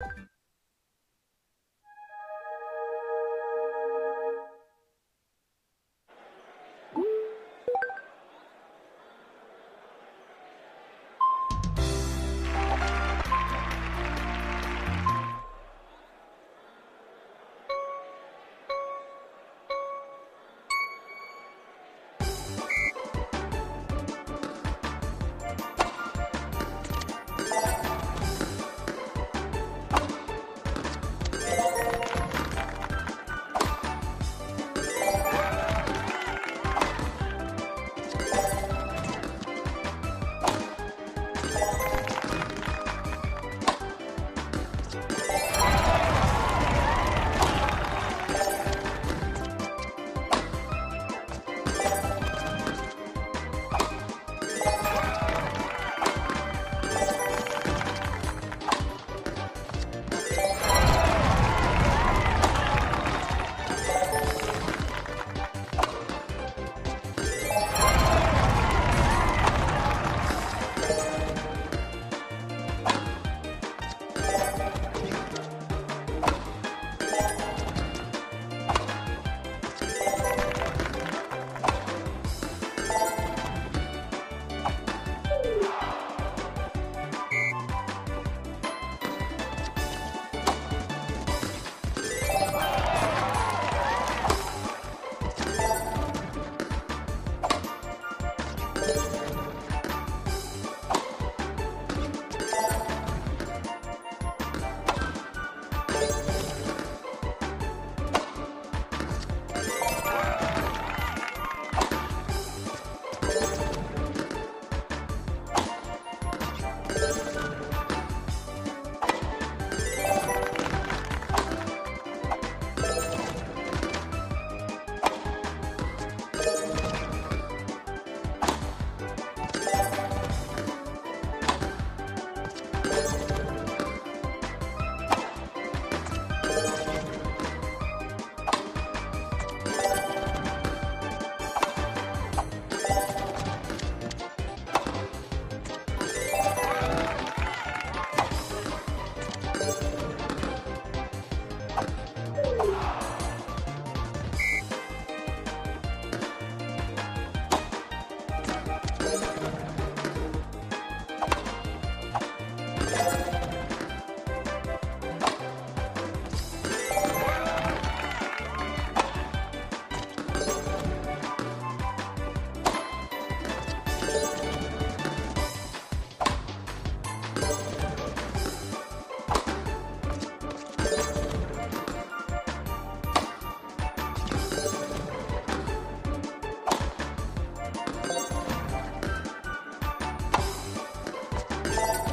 you you